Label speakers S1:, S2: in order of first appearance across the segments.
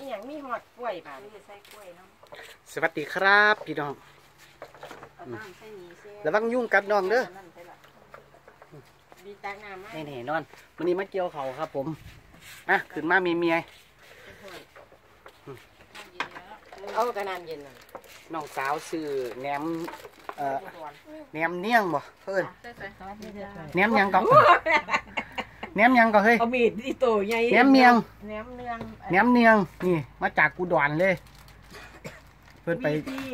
S1: อีหยังมีหอดกล้วยบาด
S2: ใส่กล้วยเนาะ
S3: สวัสดีครับพี่น้อง
S2: เอาน้ำใส่หนีเสีย
S3: ระวังยุ่งกัดน้องเด้อ
S2: นั่นใส่ละ
S1: ดีตักน้ำมา
S3: แน่ๆนอนวันนี้มาเกี่ยวเขาครับ ผมอะขึ้นมามีเมีย
S1: เอากระน้ำเย็นน่ะ
S3: น้องสาวซื้อแหนมเอ่อแหนมเนียงบ่เพิ่น
S2: ใส่ใส่สวัสดีจ้ะ
S3: แหนมหยังก็ แหนมหยังก็เฮ้ย
S2: เอามีดที่โตใหญ่
S3: แหนมเมียง
S1: แหนมเนือง
S3: แหนมเนียงนี่ มาจากกุดรเลย เพิ่นไป
S2: ที่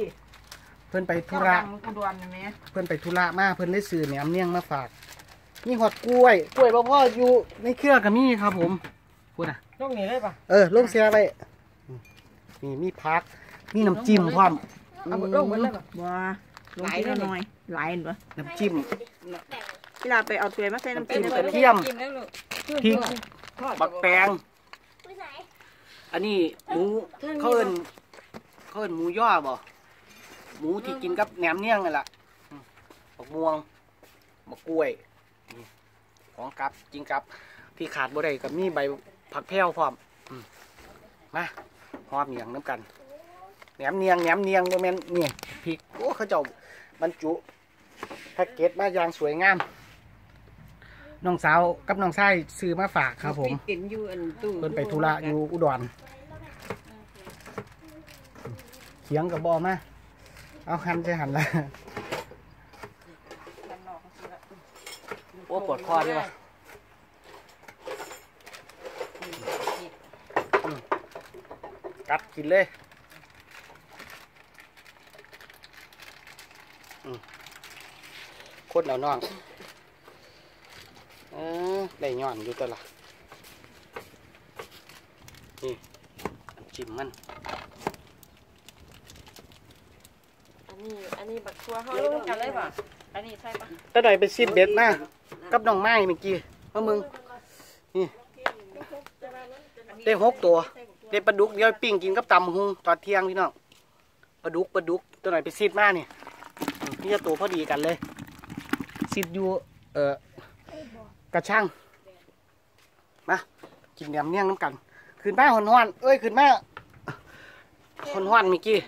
S3: เพิ่นไปธุ
S2: เจ้า
S3: ระ
S2: ดังอุดรนะแม่
S3: เพิ่นไปธุระมาเพิ่นเลยซื้อแหนมเนียงมาฝากนี่หอดกล้วยกล้วยบ่พ่ออยู่ในเครือก็มีครับผมพูดน่ะ
S1: ลงนี่เลยป่ะ
S3: เออลงเสียไปนี่มีพักมีน้ำจิ้มพร้อม
S1: เอาลงหมดเลยป่ะ
S2: ว้าลงทีละหน่อยหลายอันปะ
S3: น้ำจิ้ม
S2: เวลาไปเอาถ้วยมาใส่น้ำจิ้ม
S3: ก
S2: กั
S3: ระ
S2: น
S3: เทียม
S1: กินแล้วลูก
S3: พริกบักแปงอันนี้หมูเขาเอินเขาเอินหมูย่อบ่หมูที่กินกับแหนมเนียงนั่นแหละอืมบักม่วงบักกล้วยนี่ของกับกินกับที่ขาดบ่ได้ก็มีใบผักแพรวพร้อมอืมมาหอมเหนียงน้ำกันแหนมเนียงแหนมเนียงโมเมนนี่พริกโอ้เขาเจ้าบรรจุแพ็กเกจมาอย่างสวยงาม น้องสาวกับน้องชายซื้อมาฝากครับผม
S2: กินอยู่อันตู้
S3: เพิ่นไปธุระอยู่อุดรเขียงกับบอมาเอาหันใช่หันละโอ้ปวดคอดีว่ะอืมกัดกินเลยอืมคนเอาน้องเออได้ย้อนอยู่ตัวละนี่น้ำจิ้มมัน
S1: อันนี้อันนี้บักทัวเฮาลงกันเลยป่ะอันนี้ใช่ป่ะ
S3: ตาหน่อยไปซีดเบ็ดมากับน้องไม้เมื่อกี้ว่ามึงนี่ได้หกตัวได้ปลาดุกเดี๋ยวปิ้งกินกับตำหุงตอนเที่ยงพี่น้องปลาดุกปลาดุกตัวหน่อยไปซีดมาเนี่ยนี่จะตัวพอดีกันเลยซีดอยู่เอ่อ กระช่างมากินแหนมเนียงน้ำกัน ขึ้นมาหอนหอนๆเอ้ยขึ้นมาหอนหอนๆเมื่อกี้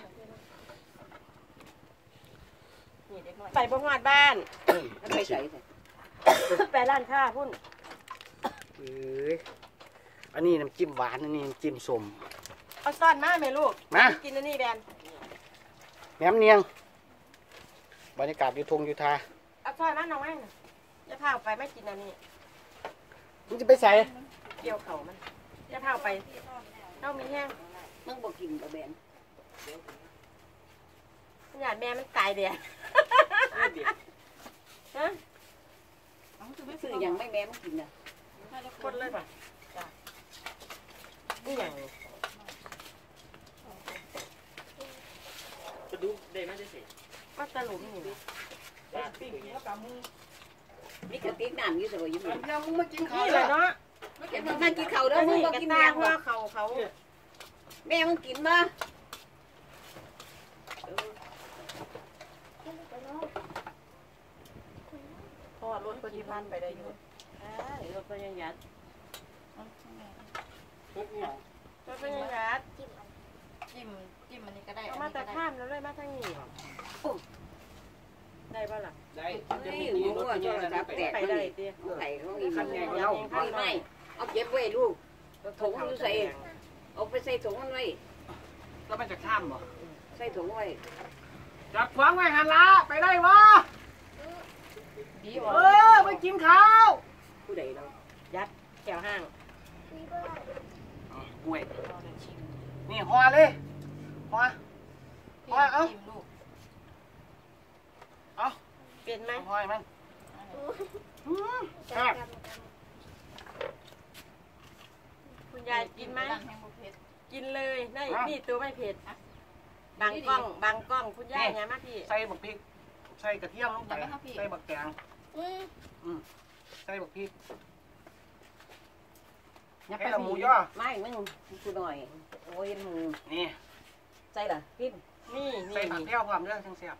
S1: ไปบ่ฮอดบ้าน
S2: ไปใส่
S1: ไปร้านค้าพุ่น
S3: เอ้ยอันนี้น้ำจิ้มหวานอันนี้น้ำจิ้มส้ม
S1: เอาซ่อนมาแม่ลูก
S3: มา
S1: กินอันนี้แบน
S3: แหนมเนียง บรรยากาศอยู่ทงอยู่ทา
S1: เอาซ่อนมาน้อง แม่งจะพาไปไม่กินอันนี้
S3: มันจะไปใส่
S1: เกี่ยวเขามันจะพาไปเท่ามีแห้ง
S2: มึงบอกกินกับแบน
S1: ญาติแม่มันตายเดียฮะ
S2: ซื้อยังไม่แม่มึงกินนะ
S1: คนเลยป่ะจ้ะนี่อย่าง
S3: จะดูได้ไหมจะสิ
S1: มาตะหลุมนี่
S2: มีกระติกน้ำอยู่ใส่ไว้อยู่มั้ย
S3: ยังมึงมากินข้าว
S1: นี่แหละเนาะ
S2: มากินข้าวเด้อ
S1: อัน
S2: มึง
S1: นี้
S2: บอก
S1: กระ
S2: กิน
S1: ตา
S2: แม่
S1: หัวเขาเขา
S2: แม่มึงกินมา
S1: เพราะว่ารถปฏิพันธ์ไปได้อยู่
S2: รถพยายัด
S1: รถพยายัด
S4: จิ้มจิ้มอันนี้ก็ได้
S1: เอามาแต่ข้ามแล้วเลยมาทางนี้ ได้ป่ะล่ะ
S3: ได้
S2: เฮ้ยหนูว่าโทรศัพท์แตก
S1: ไป
S2: เล
S1: ได้
S2: ย
S1: เตี้ย
S2: ไข่เขาอีกมันไงเอาไม่ไม่เอาเก็บไว้ลูกถุงอยู่ใส่เอาไปใส่ถุงมันไว้
S3: แล้วมันจะข้ามบ่
S2: ใส่ถุงไว้
S3: จับขวางไว้หันละไปได้วะ
S1: ดี
S3: เออไปกินข้าว
S2: ผู้ใดเรา
S1: ยัดแก้วห้าง
S3: กล้วยนี่ห่อเลยห่อห่อเอา
S4: จิ้มลูก
S3: เอา
S1: เปลี่ยนไหม
S3: ห่อให้มันอืมครับ
S1: คุณยายกินไหม
S4: ล้างแห้งบุเพ็ด
S1: กินเลยได้นี่ตัวไม่เผ็ดบางกล้องบางกล้องคุณยายไงมาพี่
S3: ใส่บักพริก ใส่กระเทียมลงไปใส่บักแกงอืมใส่บักพริกยัดไปละหมูย่อ
S2: ไม่มึงกูหน่อยโอ้ยมึง
S3: นี่
S2: ใส่ละพิม
S1: นี่
S3: ใส่
S1: นี่
S3: ผัก
S1: นี่
S3: เที่ยวความเรื่องทั้งเสียบ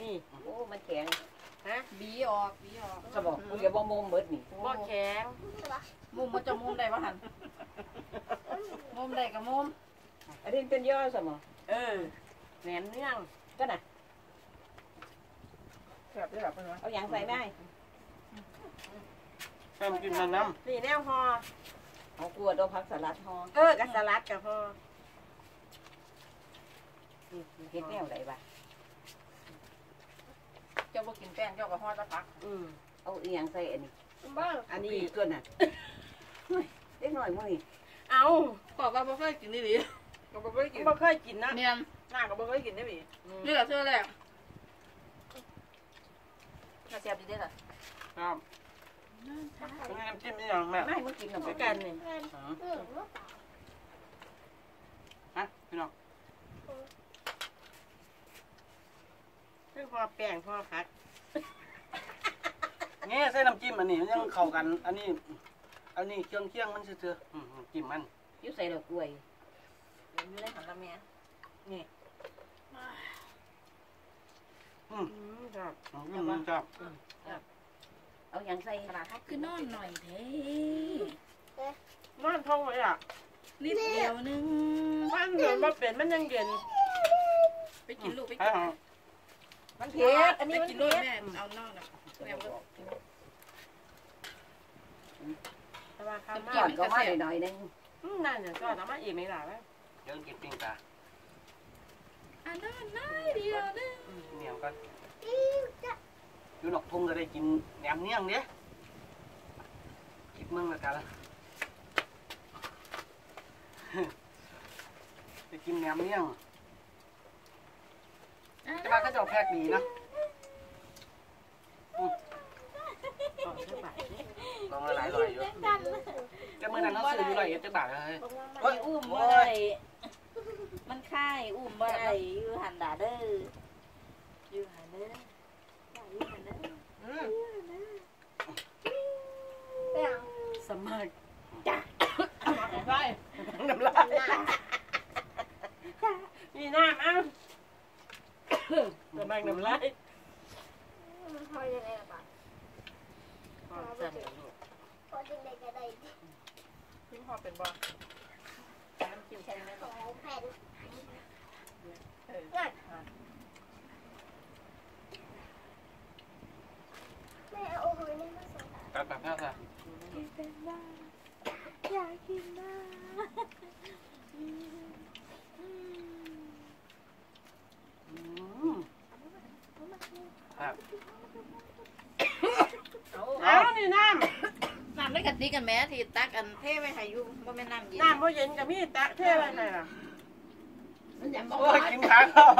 S1: นี่
S2: โอ้มันแข็ง
S1: ฮะ
S4: บีออกบีออก
S2: จะบอกกูอย่าบ่มมเบิดนี่
S1: บ่แข็ง
S4: มุมมันจะมุมได้ปะหันมุมได้กับมุม
S2: อันนี้เป็นย่อสมอ
S1: เออแหนมเนื่อง
S2: ก็น่ะ
S4: แบบได้แบบเป็นวะ
S2: เอาอย่างใส่ได้
S3: แม่มกินมันน้
S1: นี่แนวฮอ
S2: เอากลัวตัวผักสลัดห่อ
S1: เออกับสลัดกับฮอ
S2: เฮ็ดแนวใดบ้า
S4: เจ้าบ่กินแป้งเจ้าก็ฮอดตะพัก
S1: อืม
S2: เอาอีหยังใส่อันนี้
S4: บ้า
S2: อันนี้ตัวน่ะเฮ้ยเล็กน้อยมื้อนี้
S1: เอา
S4: ขอว่าบ่เคยกินนี่ดิก็บ่เคยกิน
S1: บ่เคยกินนะ
S4: เนียนหน้าก็บ่เคยกินได้บิเลือกเชื่อแรกน่าเสียบดีเด้อล่ะำ
S3: น้ำอันนี้น้ำจิ้มนี่ยังแม่
S2: ไม่มันกินหน่
S1: ด้
S2: อ
S1: วยกันนี่
S3: อ๋อฮะพี่น้อง
S1: คือฮอแป้งฮอผัก
S3: นี่ใส่น้ำจิ้มอันนี้มันยังเข้ากัน อันนี้ อันนี้เครื่องเคียงมันซื่อๆอืมๆจิ้มมัน
S2: อยู่ใส่ดอกกล้วย
S4: อยู่ในหันละแม่
S3: อืม
S1: อืมครับ
S3: อืมมันจับ
S2: เอาหยังใส่
S4: ขนาดทัก
S5: คือนอนหน่อยเท่
S1: นอนท้องไว้อะ
S5: นิดเดียวนึง
S1: มันเดินมาเป็นมันยังเย็น
S5: ไปกินลูกไป
S3: ให้
S5: กิน
S3: เอา
S2: มันเผ็ดอัน
S5: ไป
S2: นี้มัน
S5: กิน
S2: เผ็
S5: ลูก
S2: ด
S5: แม่เอานอกนะแม่บอก
S1: แต่ว่าข้าว
S2: ก่
S1: มา
S2: อนก็มาหน่อยๆนึง
S1: อืมนั่นอย่างก็เอามาอีกไม่หล่ะวะ
S3: เดี๋ยวกินปิ้งปลา
S5: อันนั้นน้อยเดียวนึง
S3: เหนียวกันอยู่นอกทุ่งก็ได้กินแหนมเนียงเด้คิดมึงละกันละไปกินแหนมเนียง แต่ว่าก็จะเอาแพ็กดีนะ
S1: ก่อนจะบาดนี่
S3: ลองละหลายร้อยอยู่แต่เมื่อนั้นเขาซื้ออยู่ร้อยเอ็ดจักบาทเลย
S5: โอ้ยอุ้มบ่ได้มันค่ายอุ้มบ่ได้อยู่หันดาเด้ออยู่หันเด้ออยู่หันเด้อ
S4: อืม
S1: สมัคร
S4: ไป
S1: น้ำลายนี่น้ำเอ้า สมัครน้ำลายพอสั่นแล้วลูก
S4: พี่พ่อเป็นบ่น้ำจิ้มใช่ไหมบ่เออ
S3: แป๊บแป๊บแป๊บแป๊บ
S5: อยากกินบ้า
S3: อืม ครับ
S4: เอา
S1: เอ้านี่น้
S5: น้ำได้กะติกันแม่ที่ตักอันเทไว้ให้อยู่บ่แม่นน้ำเย็ำน
S1: น้ำบ่เย็นกับมีตะเท่ไว้ไหนล่ะ
S2: มันอยาก
S3: โอ้ยกินผักแล้ว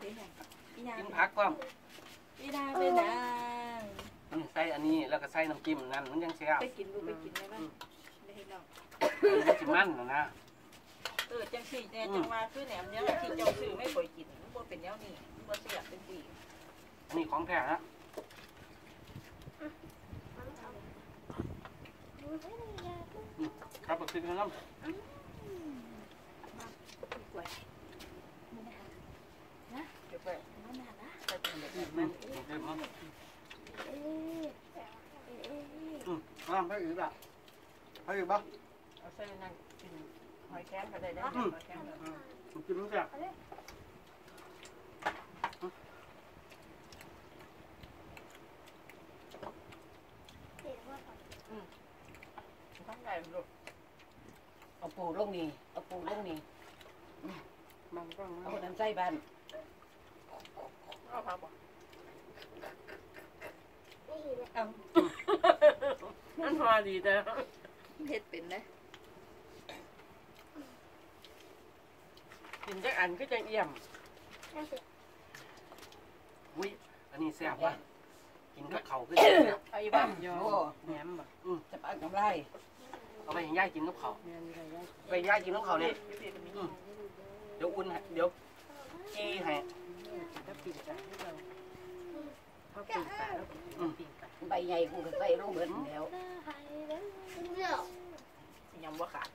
S5: พี่นา
S3: กินผักก่อน
S5: พี่นาไปนาง
S3: อืมใส่อันนี้แล้วก็ใส่น้ำจิ้มนั่นมันยังแซ่บ
S5: ไปกินลูกไปกินได้บ้างได้ให้น้อง
S3: มันสิมันนะนะ
S4: เออจังสี่แน่จังว่าคือแหนมเนี่ยที่เจ้าซื้อไม่ค่อยกินมันบ่เป็นแนวนี้มันบ่เสียบเป็นปี
S3: อั นนี้ของแท้นะอืมครับบักซินครับ
S4: เดี๋ยวไป
S5: มันน่ารัก
S4: ไปกินแบบ
S3: อื
S4: นี้
S3: มอืมเดี๋ยวมันอืมอ่าไปอีกละไปอีกบ้าง
S4: เอาใส่นั่นกินหอยแครงก็ได้ได้หอยแครงก็ได้
S3: กินมันแซ่บ
S4: ทั้งได้ ลูก
S2: เอาปูลงนี่เอาปูลงนี่
S1: บางกล้อง
S2: เอาน้ำใส่บ้าน
S4: เอาผักบ่
S1: อันพอดีแต่
S5: เฮ็ดเป็นนะ
S1: กินจักอันก็จังเอี่ยม
S3: อุ้ยอันนี้แซ่บว่ะกินกับเขาวคือแซ่บ
S4: เอาอีบ้าน
S1: ยอ
S2: โอ้
S1: แหนมบ่
S2: จะปากกำไร
S3: เอาไปให้ย่ายกินกับเขาว
S1: แหนมอะไรย่า
S3: ไปย่ายกินกับเขาวเนี่ยอืมเดี๋ยวอุ่นให้เดี๋ยวจี้ให้
S1: ก็ปิ่นปลาให้เราเขาปิ่นปลาแล้วปิ่นปลา
S2: ใบใหญ่กูก็ใส่ลงเบิดแล้ว
S4: ยังบ่ขาด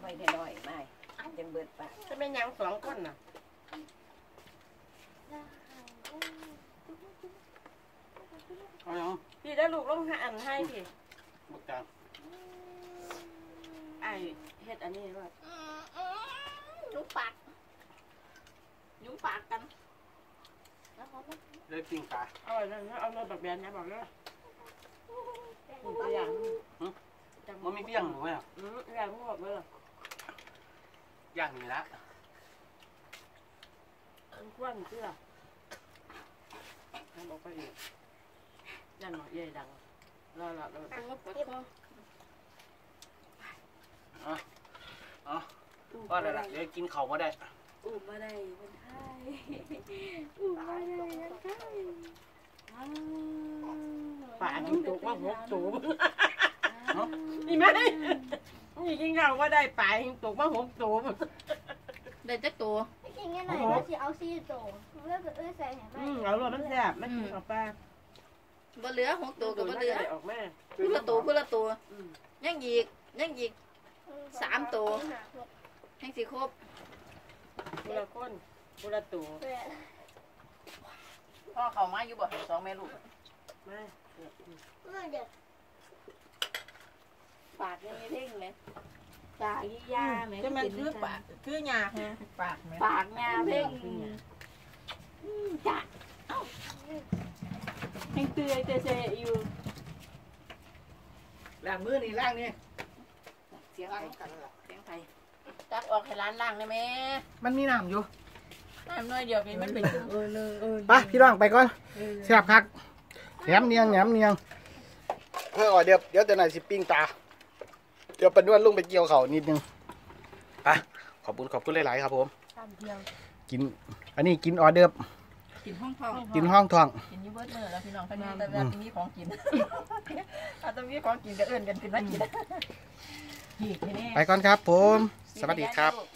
S2: ใบน้อยๆไม่จังเบิดปาก
S1: จะเป็นหยังสองคนน่ะ
S3: เอาอย่าง
S1: พี่ได้ลูกลงหาอันให้พี่
S3: บักแตง
S1: ไอ้เฮ็ดอันนี้ว่า
S5: ยุ้งปากยุ้งปากกัน
S3: เลยปิ้งปลา
S1: เอาอันนั้นเอาเลยแบบแบนนะบอกเลยตัวอย่าง
S3: มันมีเปี้ยงหรือไม่อะ
S1: อืมอย่างพวกเลย
S3: ย่างนี่ละ
S1: มันควนเสื้อให้บอกไปอีก ยันหมอเย่ดังรอรอรอ
S5: ตังก็ปวดคอ
S3: อ๋อว่าอะไรล่ะเดี๋ยวกินเขาวมาได้
S5: อุ้มมาได้มันไข้อุ้มมาได้มันไข้
S1: ป่ากินตัวว่าหกตัวนี่ไหมนี่กินข้าวว่าได้ป่ากินตัวว่าหกตัว
S5: ได้จักตัว
S6: กินยังไงว่าสิเอาซีโตแล้วก็เอ้ยใส่ให้
S1: อื
S6: มัน
S1: มเอาเลยมันแซ่บมันกินกับปลา
S5: บ่เหลือหกตัวกับบ่เหลือ
S1: ออกมา
S5: พูละตัวพูละตัว
S1: อืม
S5: ยังอีกยังอีกสามตัวแห่งสิครบ
S1: คนละคนคนละตัว
S4: พ่อเขามาอยู่บ่สองแม่ลูก
S1: มา
S6: เดี๋ยว
S5: ปากยังไม่เท่งเลยปากยี่ยาแม่
S4: จะมันคือปากคือหยาฮะปากแม่
S5: ปากยาเพ่งอืมจ้ะเอ้า แห่งเตือยเตเซอยู่
S3: ล้างมือนี่ล้างนี่
S5: เสียงไผเสียงไผ
S4: ตักออกให้ร้านล่างได้ไหม
S3: มันมีน้ำอยู่
S4: น้ำน้อยเดียวกินมันเป็นเออเลยเออ
S3: ไปพี่น้องไปก่อนแซ่บคักแหนมเนียงแหนมเนียงเพื่ออ๋อเดี๋ยวเดี๋ยวจะหน่อยสิปิ้งตา เดี๋ยวเป็นด้วนลุงไปเกี่ยวเขานิดนึงไปขอบคุณขอบคุณหลายๆครับผม
S4: ตามเที่ยว
S3: กิน อันนี้กินออเดิร์ฟ
S4: กินห้องทอง
S3: กินห้องทอง
S4: กินอยูเบิร์ดมือแล้วพี่น้องท่านนี้แต่แบบมีของกินอาจจะมีของกินก็เอื่นกันกินมากินอีกทีนี้
S3: ไปก่อนครับผม สวัสดีครับ
S4: ลูก